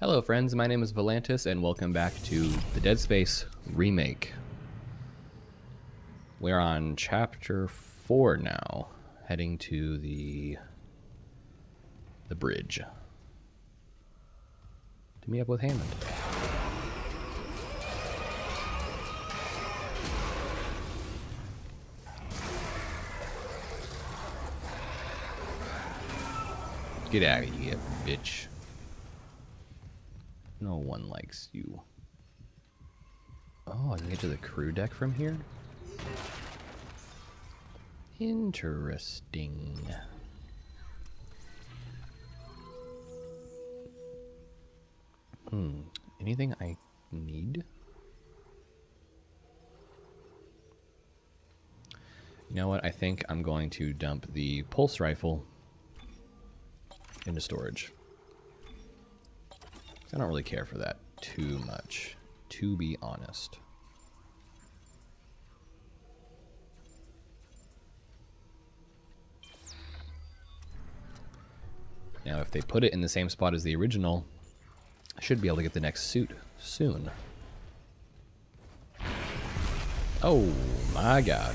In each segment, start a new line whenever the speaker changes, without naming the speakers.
Hello friends, my name is Volantis and welcome back to the Dead Space remake. We're on chapter 4 now, heading to the the bridge to meet up with Hammond. Get out of here, bitch. No one likes you. Oh, I can get to the crew deck from here? Interesting. Hmm. Anything I need? You know what? I think I'm going to dump the pulse rifle into storage. I don't really care for that too much, to be honest. Now, if they put it in the same spot as the original, I should be able to get the next suit soon. Oh my god.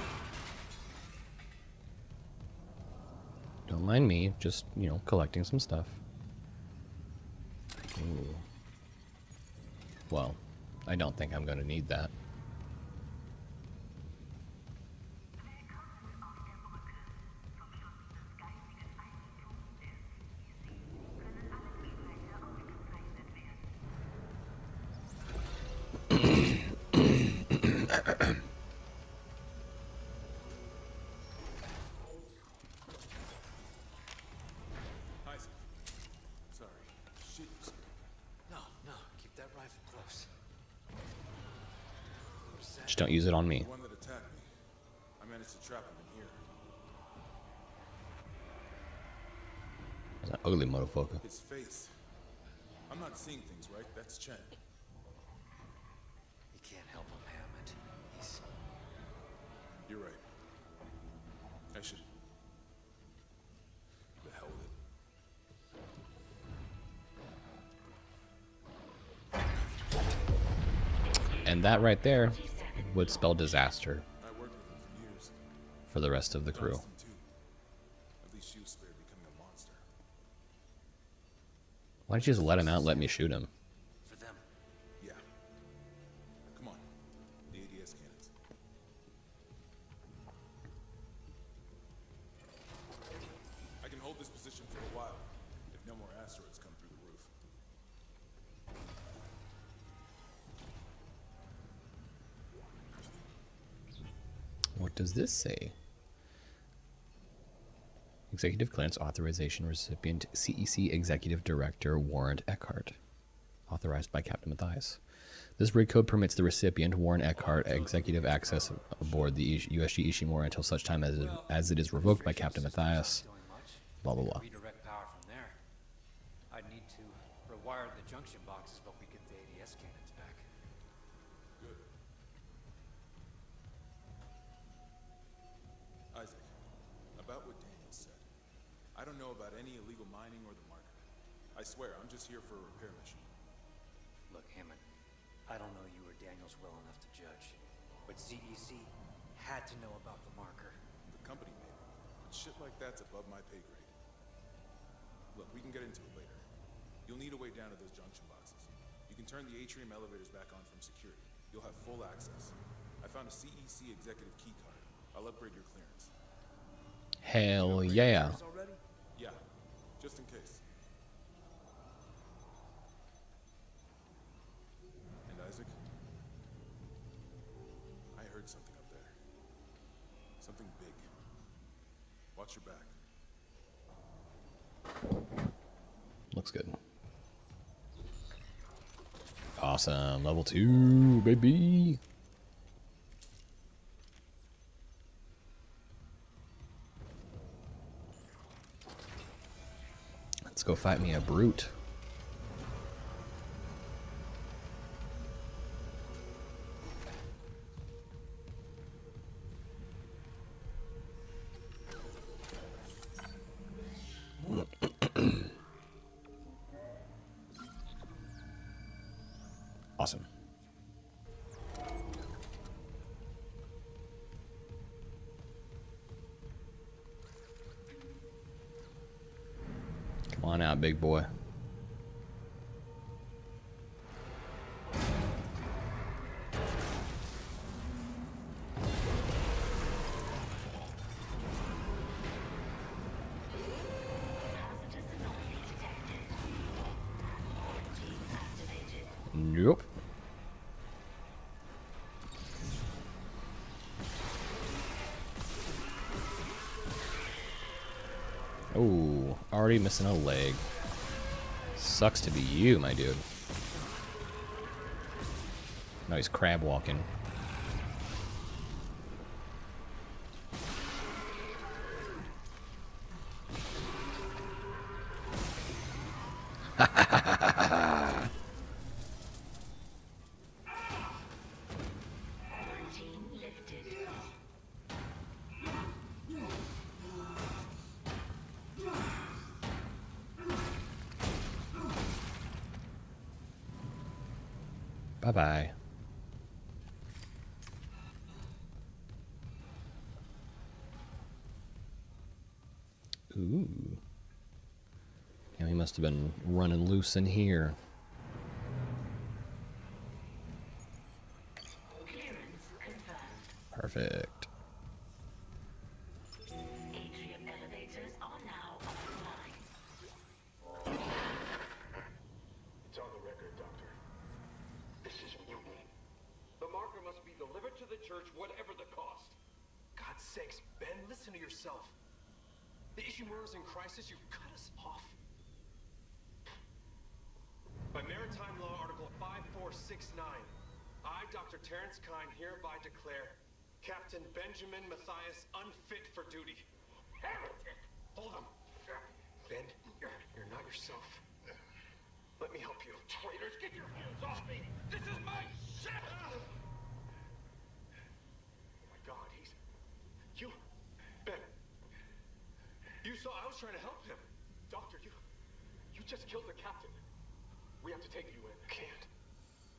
mind me, just, you know, collecting some stuff. Ooh. Well, I don't think I'm going to need that. Just don't use it on me.
The one that attacked me. I managed to trap him in here.
That's an ugly motherfucker.
His face. I'm not seeing things right. That's Chen.
You can't help him, Hammond. He's
You're right. I should. The hell with it.
And that right there would spell disaster
for
the rest of the crew. Why don't you just let him out and let me shoot him? Does this say? Executive Clearance Authorization Recipient CEC Executive Director Warren Eckhart. Authorized by Captain Mathius. This rig code permits the recipient, Warren Eckhart, executive access aboard the USG Ishimura until such time as, as it is revoked by Captain
Mathius.
Blah, blah, blah.
Redirect power from there. I'd need to rewire the junction
know about any illegal mining or the marker. I swear, I'm just here for a repair mission.
Look, Hammond, I don't know you or Daniels well enough to judge, but CEC had to know about the marker.
The company maybe. But shit like that's above my pay grade. Look, we can get into it later. You'll need a way down to those junction boxes. You can turn the atrium elevators back on from security. You'll have full access. I found a CEC executive key card. I'll upgrade your clearance.
Hell yeah.
Already?
just in case. And Isaac? I heard something up there. Something big. Watch your back.
Looks good. Awesome. Level two, baby. Let's go fight me a brute. Big boy. Nope. Oh, already missing a leg. Sucks to be you, my dude. No, he's crab walking. Been running loose in here.
Captain Benjamin Mathius unfit for duty.
Heretic!
Hold him. Ben, you're not yourself. Let me help you.
Traitors, get your hands off me! This is my ship!
Oh my god, he's. You. Ben. You saw I was trying to help him. Doctor, you. You just killed the captain. We have to take you in. I can't.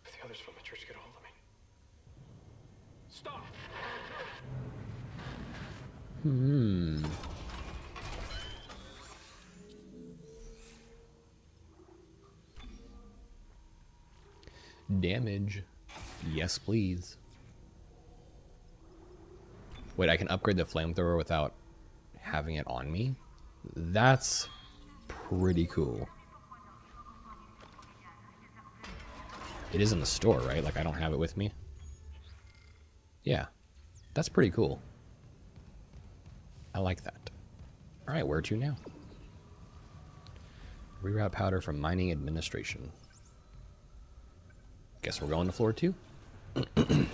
If the others from the church get a hold of me. Stop!
Hmm. Damage. Yes, please. Wait, I can upgrade the flamethrower without having it on me? That's pretty cool. It is in the store, right? Like, I don't have it with me. Yeah. That's pretty cool. I like that. All right, where to now? Reroute powder from mining administration. Guess we're going to floor two.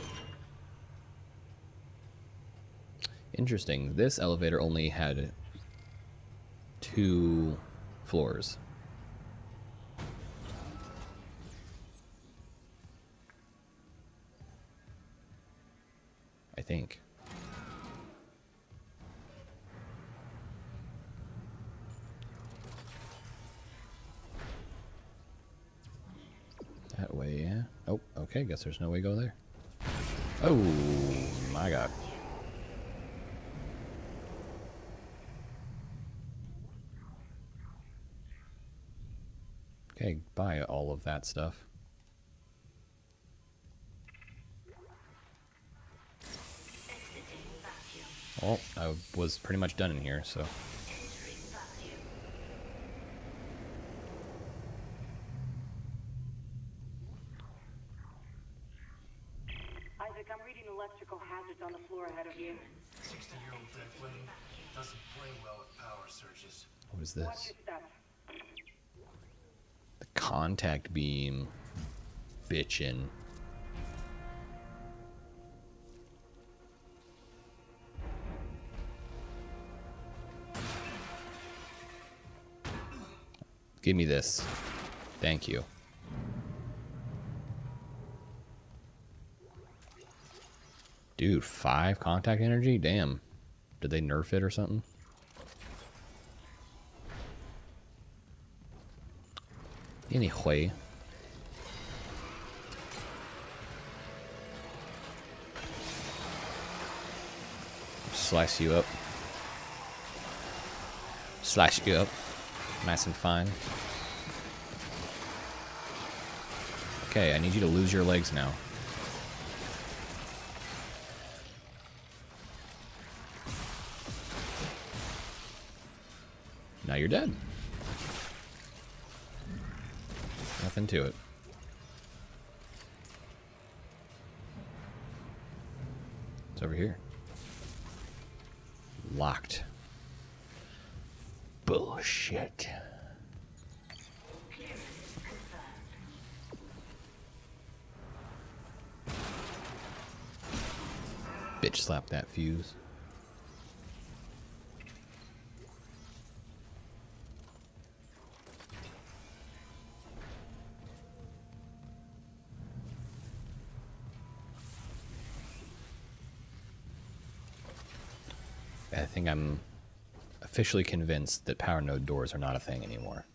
Interesting. This elevator only had two floors. I think. Yeah. Oh, okay. Guess there's no way to go there. Oh, my God. Okay, buy all of that stuff. Well, I was pretty much done in here, so.
Entering vacuum.
I've
Isaac, I'm reading electrical hazards on the floor ahead of you.
60-year-old Dead Lady doesn't play well with power surges.
What is this? The contact beam. Bitchin'. Give me this. Thank you. Dude, five contact energy? Damn. Did they nerf it or something? Anyway. Slice you up. Slice you up. Nice and fine. Okay, I need you to lose your legs now. Now you're dead. Nothing to it. It's over here. Locked. Bullshit. Bitch slap that fuse. I think I'm officially convinced that power node doors are not a thing anymore.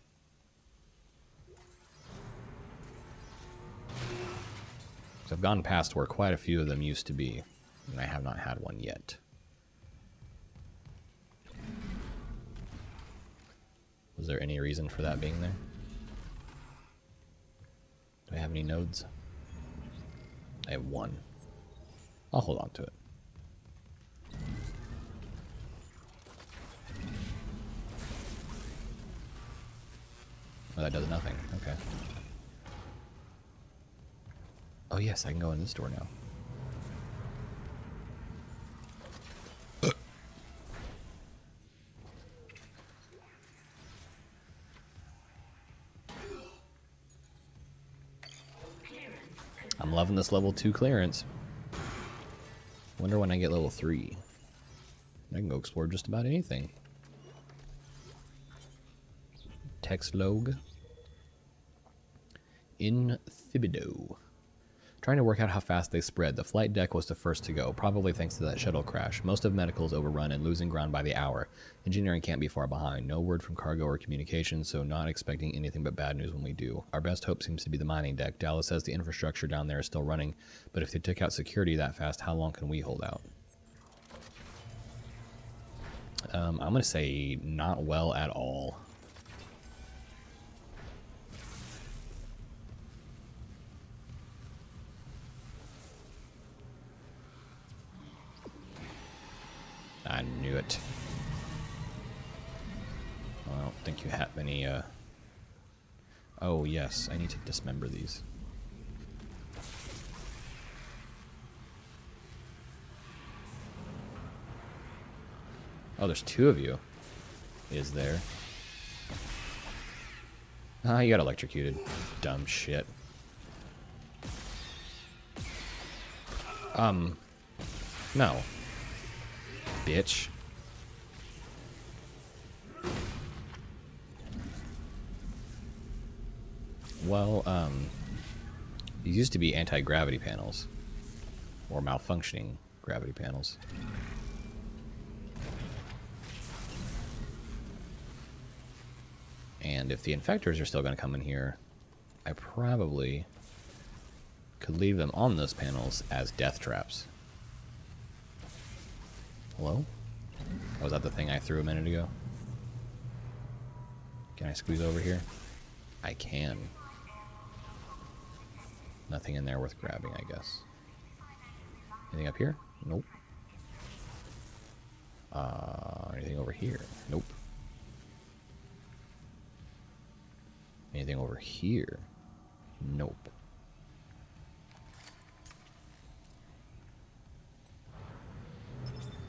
So I've gone past where quite a few of them used to be, and I have not had one yet. Was there any reason for that being there? Do I have any nodes? I have one. I'll hold on to it. That does nothing. Okay. Oh, yes, I can go in this door now. I'm loving this level 2 clearance. Wonder when I get level 3. I can go explore just about anything. Text log. In Thibodeau. Trying to work out how fast they spread, the flight deck was the first to go, probably thanks to that shuttle crash. Most of medical is overrun and losing ground by the hour. Engineering can't be far behind. No word from cargo or communications, so not expecting anything but bad news when we do. Our best hope seems to be the mining deck. Dallas says the infrastructure down there is still running, but if they took out security that fast, how long can we hold out? Um, I'm going to say not well at all. I knew it. I don't think you have any, uh... Oh, yes, I need to dismember these. Oh, there's two of you. Is there? Ah, you got electrocuted. Dumb shit. Um, no. Bitch. Well, um, these used to be anti-gravity panels. Or malfunctioning gravity panels. And if the infectors are still going to come in here, I probably could leave them on those panels as death traps. Hello? Oh, was that the thing I threw a minute ago? Can I squeeze over here? I can. Nothing in there worth grabbing, I guess. Anything up here? Nope. Uh, anything over here? Nope. Anything over here? Nope. Circuit breaker.
Just got an update. Power diverted from Mining Administration Network. That's one. Still need more power. Couple more systems should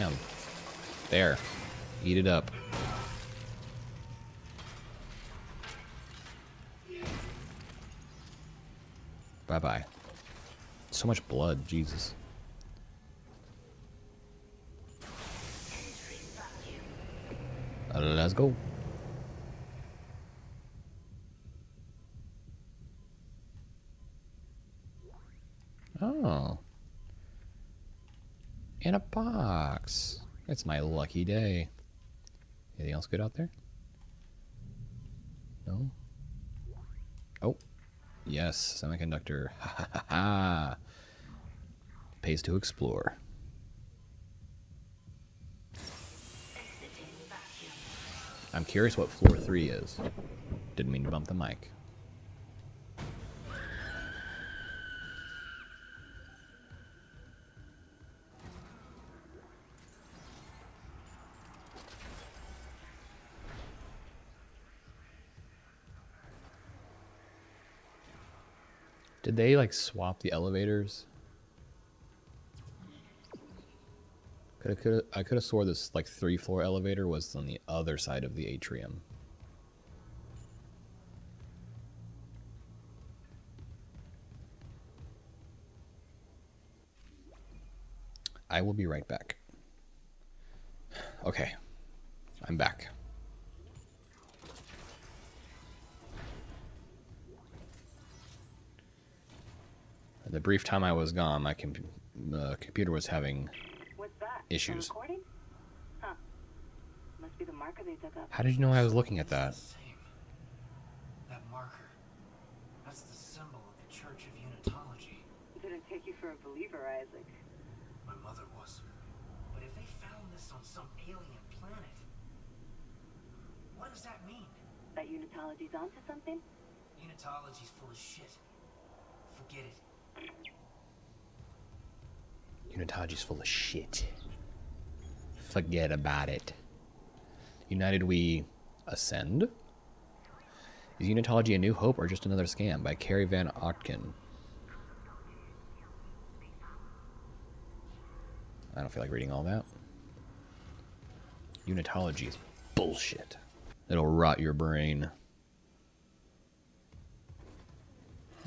Damn. There. Eat it up. Bye bye. So much blood, Jesus. Let's go. Oh. In a box. It's my lucky day. Anything else good out there? No? Oh. Yes, semiconductor. Ha ha ha ha. Pays to explore. I'm curious what floor three is. Didn't mean to bump the mic. Did they like swap the elevators? Could I could have swore this like three floor elevator was on the other side of the atrium. I will be right back. Okay, I'm back. The brief time I was gone, my com- uh, computer was having
What's that?
Issues.
Recording? Huh. Must be the marker they dug.
How did you know I was looking at that?
That marker. That's the symbol of the Church of Unitology.
Didn't take you for a believer, Isaac.
My mother was. But if they found this on some alien planet, what does that mean?
That Unitology's onto something?
Unitology's full of shit. Forget it.
Unitology's full of shit. Forget about it. United we ascend? Is Unitology a new hope or just another scam? By Carrie Van Otkin. I don't feel like reading all that. Unitology is bullshit. It'll rot your brain.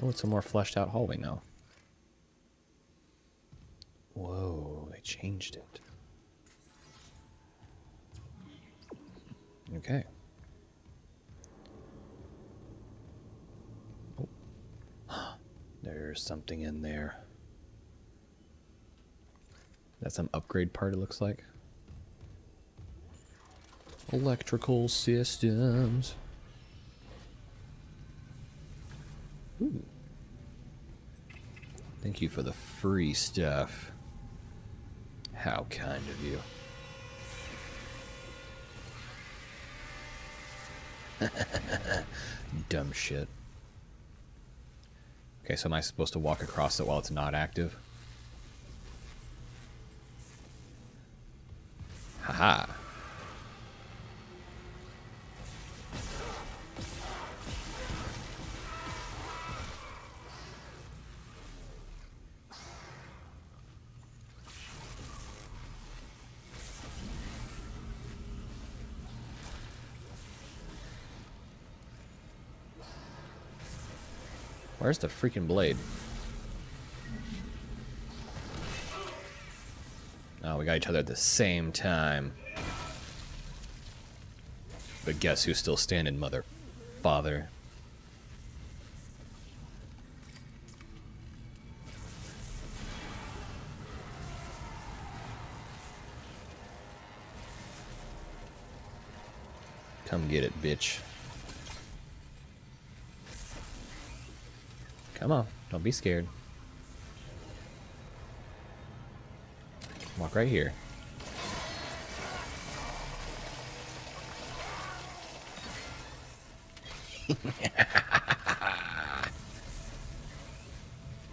Oh, it's a more fleshed out hallway now. Whoa, they changed it. Okay. Oh. There's something in there. That's some upgrade part, it looks like. Electrical systems. Ooh. Thank you for the free stuff. How kind of you. Dumb shit. Okay, so am I supposed to walk across it while it's not active? Haha. Where's the freaking blade? Oh, we got each other at the same time. But guess who's still standing, mother father? Come get it, bitch. Come on, don't be scared. Walk right here.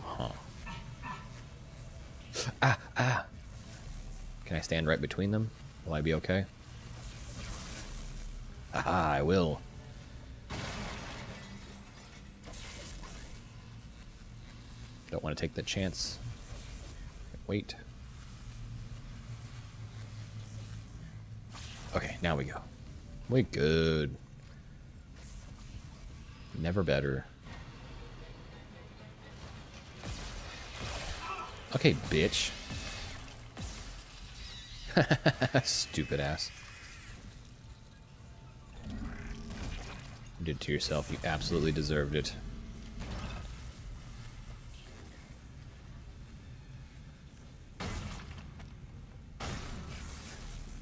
huh. Ah, ah. Can I stand right between them? Will I be okay? Ah, I will. Take the chance. Wait. Okay, now we go. We good. Never better. Okay, bitch. Stupid ass. You did to yourself. You absolutely deserved it.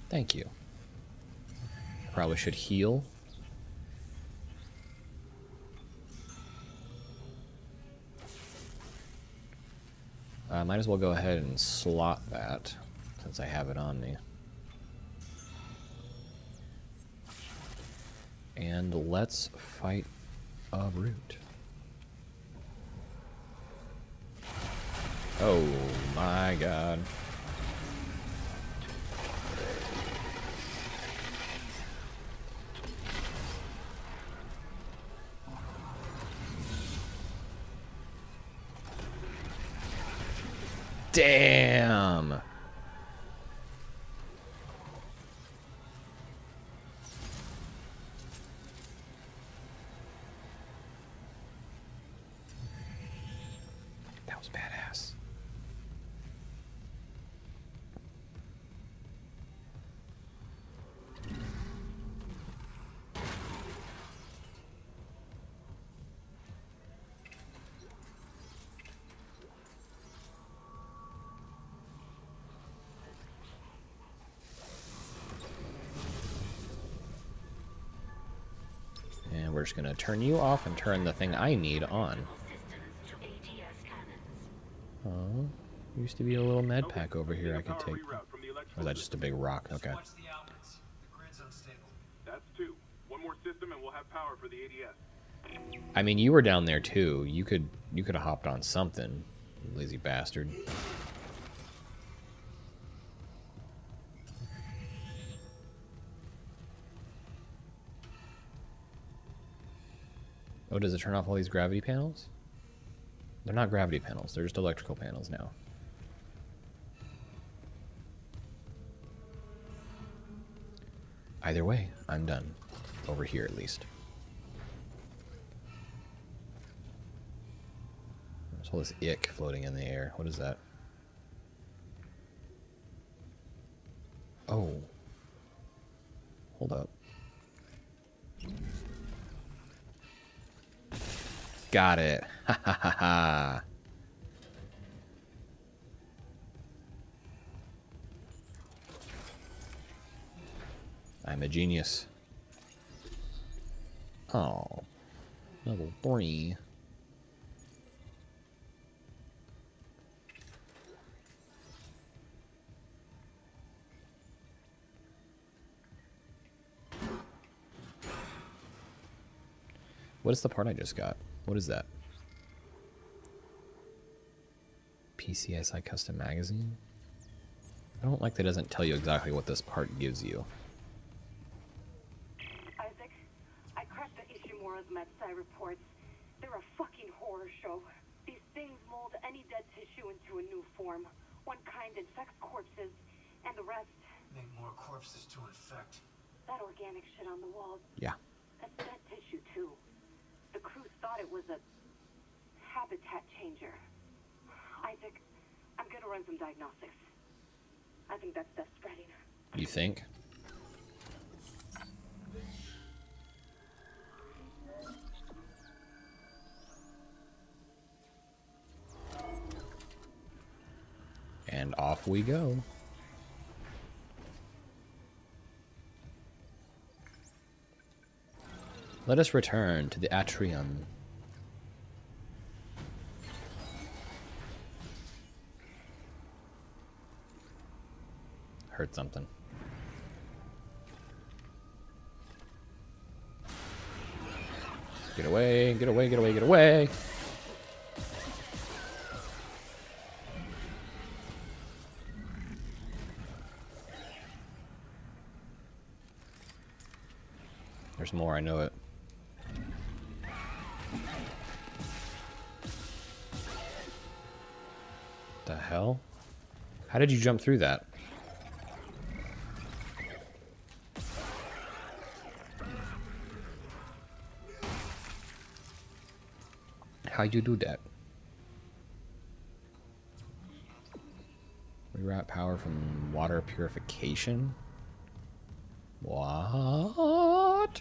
Thank you. Probably should heal. I might as well go ahead and slot that since I have it on me. And let's fight a root. Oh my god. Damn. That was badass. We're just gonna turn you off and turn the thing I need on. Oh, used to be a little med pack over here I could take. Or is that just a big rock? Okay.
Watch the outlets. The grid's unstable.
That's two. One more system and we'll have power for the ADS.
I mean, you were down there too. You could you could have hopped on something, lazy bastard. Does it turn off all these gravity panels? They're not gravity panels. They're just electrical panels now. Either way, I'm done. Over here, at least. There's all this ick floating in the air. What is that? Oh. Hold up. Got it. Ha ha ha ha. I'm a genius. Oh. Level three. What is the part I just got? What is that? PCSI Custom Magazine? I don't like that it doesn't tell you exactly what this part gives you.
Isaac, I cracked the Ishimura's MedSci reports. They're a fucking horror show. These things mold any dead tissue into a new form. One kind infects corpses, and the rest,
Make more corpses to infect.
that organic shit on the walls,
Yeah.
that's dead tissue too. Thought it was a habitat changer. Isaac, I'm gonna run some diagnostics. I think that's death spreading.
You think? And off we go. Let us return to the atrium. Heard something. Get away, get away, get away, get away! There's more, I know it. How did you jump through that? How you do that? Reroute power from water purification? What?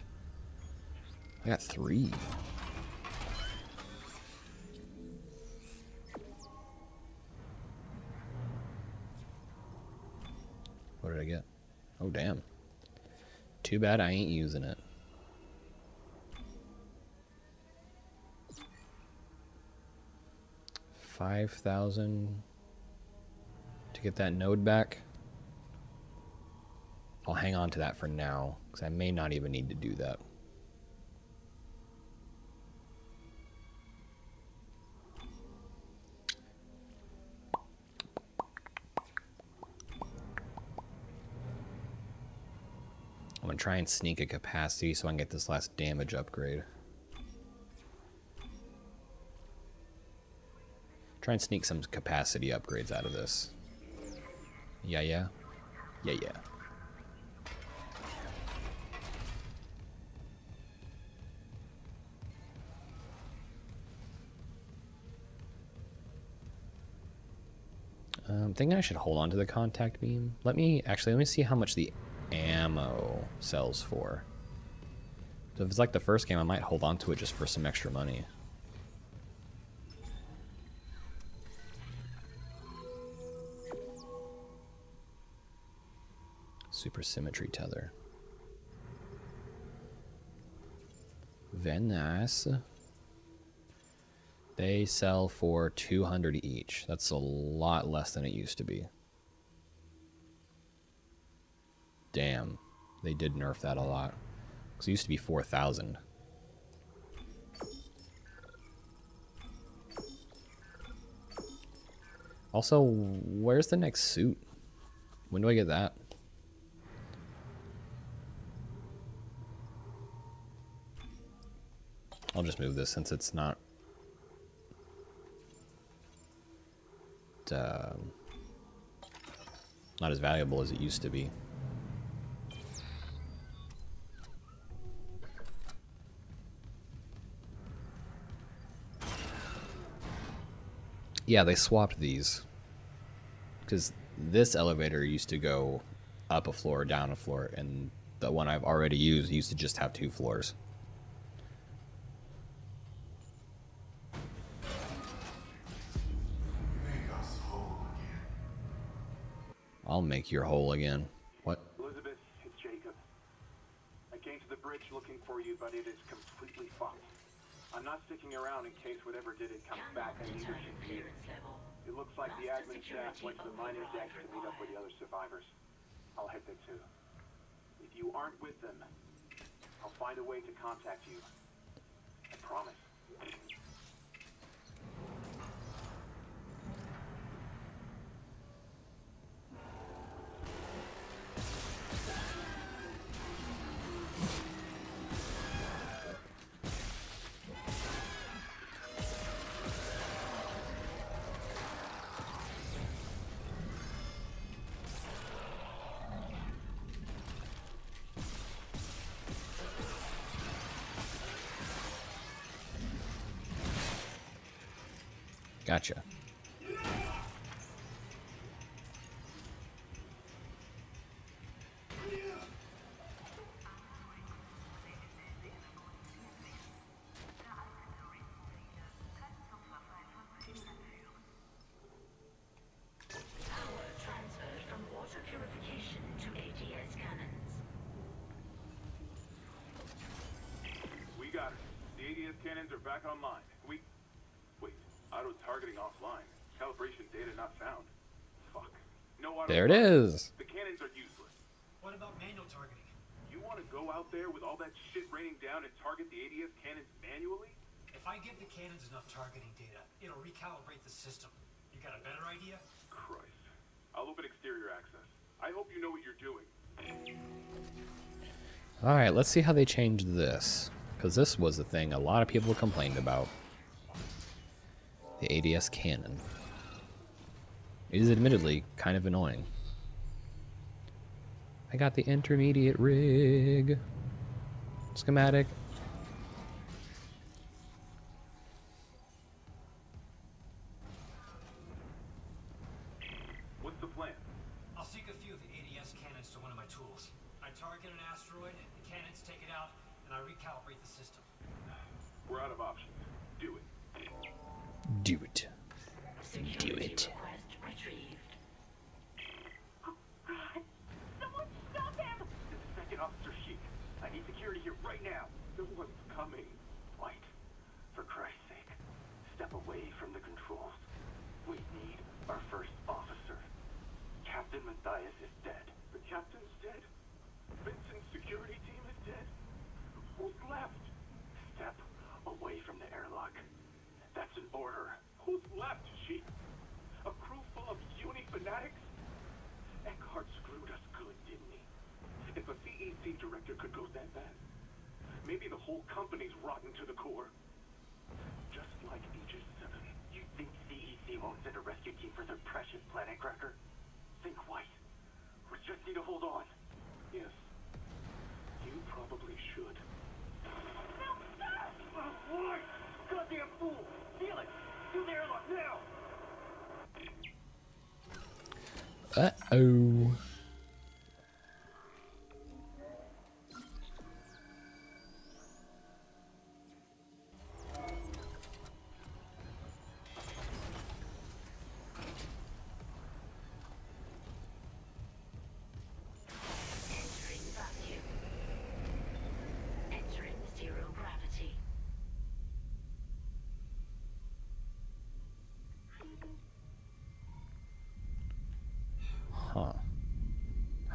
I got three. Oh, damn. Too bad I ain't using it. Five thousand to get that node back. I'll hang on to that for now, because I may not even need to do that. I'm try and sneak a capacity so I can get this last damage upgrade. Try and sneak some capacity upgrades out of this. Yeah, yeah. Yeah, yeah. I'm thinking I should hold on to the contact beam. Let me actually let me see how much the ammo sells for. So if it's like the first game, I might hold on to it just for some extra money. Supersymmetry tether. Venice. They sell for 200 each. That's a lot less than it used to be. Damn. They did nerf that a lot. Because it used to be 4,000. Also, where's the next suit? When do I get that? I'll just move this since it's not um, not as valuable as it used to be. Yeah, they swapped these. Because this elevator used to go up a floor, down a floor, and the one I've already used used to just have two floors. I'll make your hole again. What?
Elizabeth, it's Jacob. I came to the bridge looking for you, but it is completely fucked. I'm not sticking around in case whatever did it comes back and should you. It looks like the admin staff went to the mining decks to meet up with the other survivors. I'll head there too. If you aren't with them, I'll find a way to contact you. I promise.
Gotcha.
Cannons.
We cannons are back online. We... Wait, auto targeting offline. Calibration data not found. Fuck. No auto
There it is.
The cannons are useless.
What about manual targeting?
You want to go out there with all that shit raining down and target the ADS cannons manually?
If I give the cannons enough targeting data, it'll recalibrate the system. You got a better idea?
Christ. I'll open exterior access. I hope you know what you're doing.
Alright, let's see how they changed this. Because this was the thing a lot of people complained about. The ADS cannon. It is admittedly kind of annoying. I got the intermediate rig. Schematic.
What's the plan?
I'll seek a few of the ADS cannons to one of my tools. I target an asteroid, the cannons take it out, and I recalibrate the system.
We're out of options. Do it.
Do it.
Security
it.
request retrieved.
God! Someone stop him!
This is Second Officer Sheik. I need security here right now. No one's coming. White, for Christ's sake, step away from the controls. We need our first officer. Captain Mathius is dead. The captain's dead? Vincent's security team is dead? Who's left? Step away from the airlock. That's an order. Who's left, she? A crew full of uni fanatics? Eckhart screwed us good, didn't he? If a CEC director could go that bad, maybe the whole company's rotten to the core. Just like Aegis 7. You think CEC won't send a rescue team for their precious planet cracker? Think white. We just need to hold on. Yes. You probably should.
No, stop!
Oh, what? Goddamn fool! Steal it! Do the airlock now!
Uh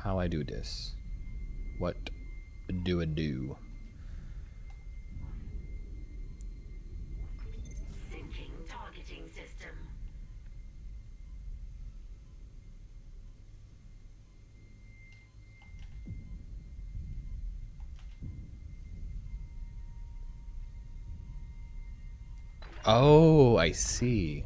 How I do this? What do I do?
Syncing targeting system.
Oh, I see.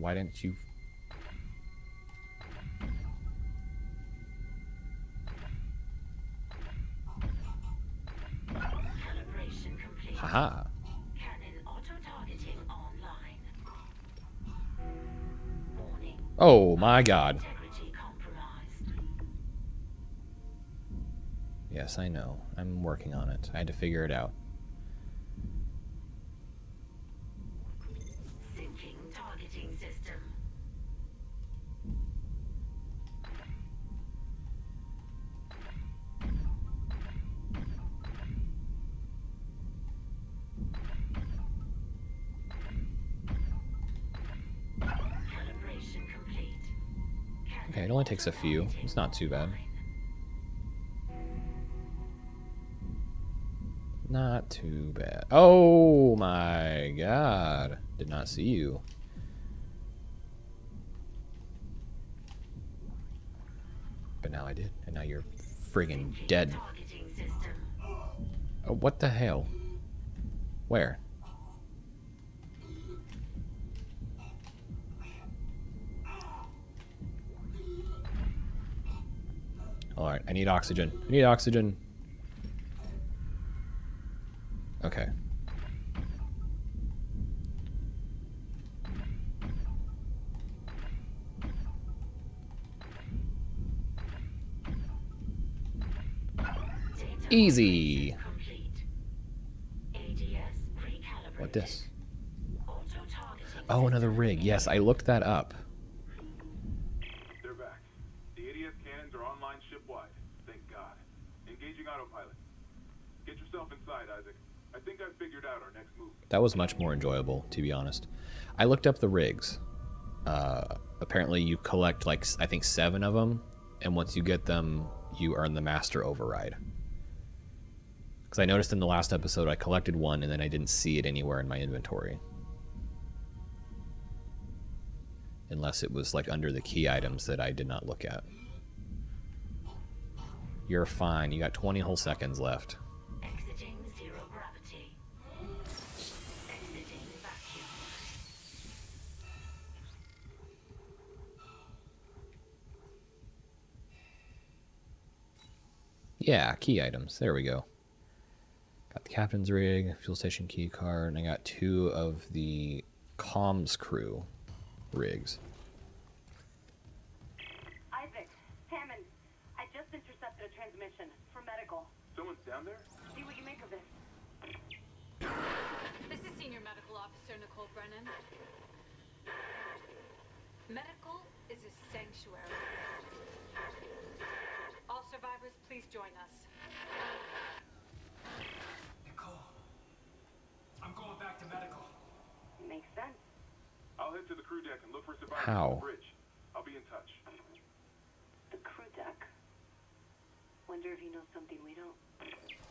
Why didn't you?
Calibration.
Haha.
Cannon auto-targeting online. Warning.
Oh my god. Yes, I know. I'm working on it. I had to figure it out. Okay, it only takes a few. It's not too bad. Not too bad. Oh my god. Did not see you. But now I did. And now you're friggin' dead. Oh, what the hell? Where? Alright, I need oxygen. I need oxygen. Okay. Easy. What this? Oh, another rig. Yes, I looked that up.
They're back. The ADS cannons are online shipwide. I think I've figured out our next move.
That was much more enjoyable, to be honest. I looked up the rigs. Uh, apparently, you collect like I think seven of them, and once you get them, you earn the master override. Because I noticed in the last episode I collected one and then I didn't see it anywhere in my inventory. Unless it was like under the key items that I did not look at. You're fine. You got 20 whole seconds left. Yeah, key items. There we go. Got the captain's rig, fuel station key card, and I got two of the comms crew rigs.
Isaac, Hammond, I just intercepted a transmission for medical.
Someone's down there?
See what you make of this.
This is Senior Medical Officer Nicole Brennan. Medical is a sanctuary. All survivors, please join us.
Nicole. I'm going back to medical.
Makes sense.
I'll head to the crew deck and look for survivors
How?
on the bridge. I'll be in touch.
The crew deck. Wonder if he knows something we don't.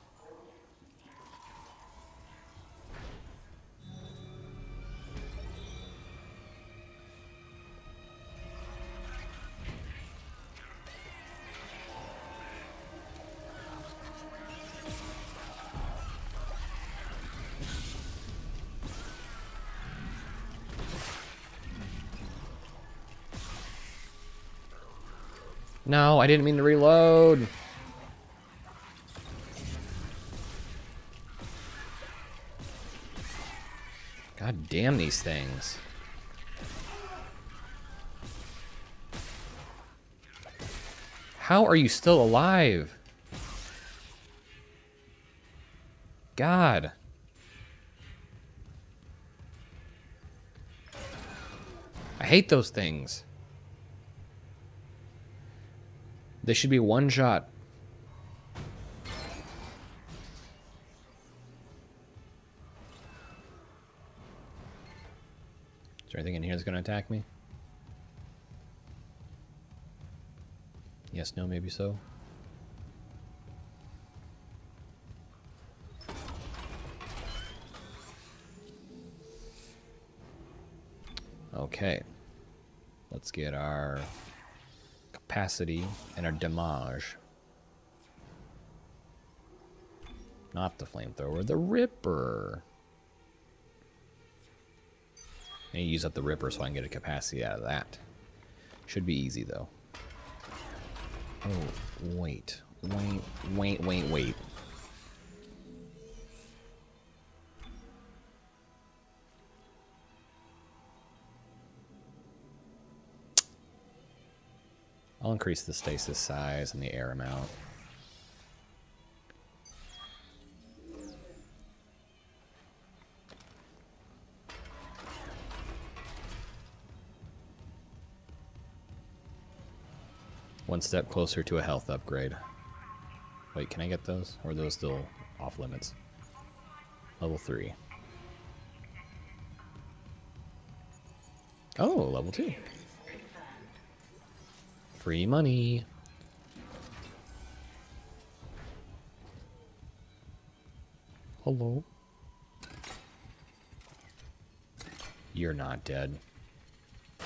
No, I didn't mean to reload. God damn these things. How are you still alive? God. I hate those things. They should be one shot. Is there anything in here that's going to attack me? Yes, no, maybe so. Okay. Let's get our capacity and our damage. Not the flamethrower, the Ripper. I need to use up the Ripper so I can get a capacity out of that. Should be easy though. Oh, wait. Wait, wait, wait, wait. Increase the stasis size and the air amount. One step closer to a health upgrade. Wait, can I get those? Or are those still off limits? Level 3. Oh, level 2. Free money. Hello. You're not dead. Oh,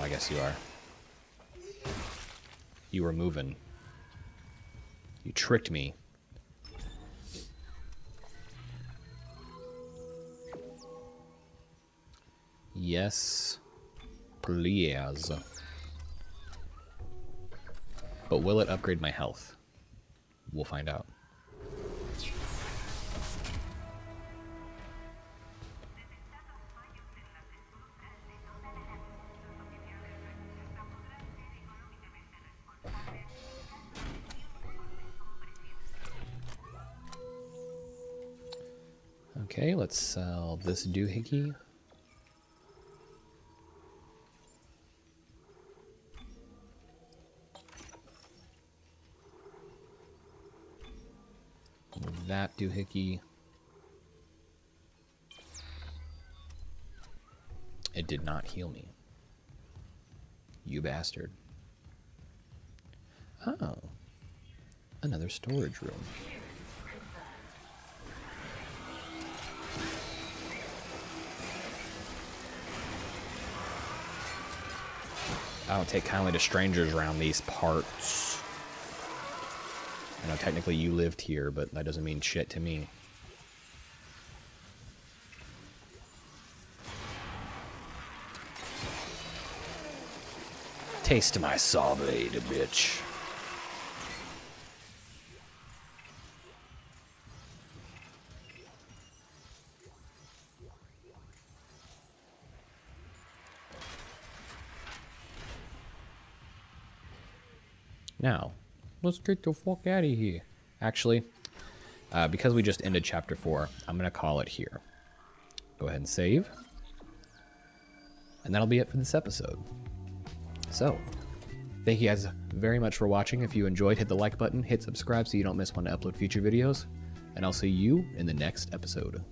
I guess you are. You were moving. You tricked me. Yes, please. But will it upgrade my health? We'll find out. Okay, let's sell this doohickey. that doohickey. It did not heal me. You bastard. Oh. Another storage room. I don't take kindly to strangers around these parts. I know technically you lived here, but that doesn't mean shit to me. Taste my saw blade, bitch. Now, let's get the fuck out of here. Actually, uh, because we just ended chapter 4, I'm going to call it here. Go ahead and save. And that'll be it for this episode. So, thank you guys very much for watching. If you enjoyed, hit the like button, hit subscribe so you don't miss when I upload future videos. And I'll see you in the next episode.